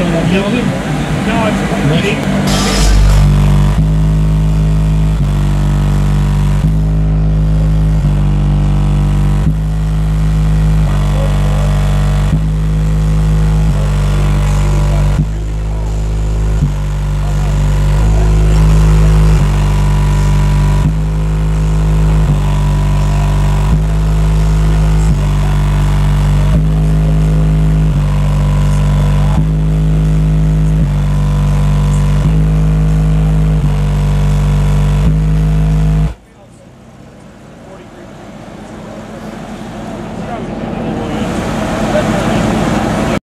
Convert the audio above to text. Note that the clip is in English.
Building? No, it's.